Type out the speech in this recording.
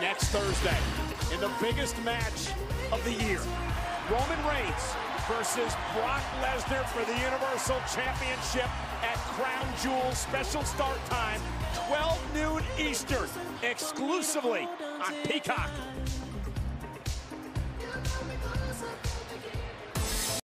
next Thursday in the biggest match of the year. Roman Reigns versus Brock Lesnar for the Universal Championship at Crown Jewel. Special start time, 12 noon Eastern, exclusively on Peacock.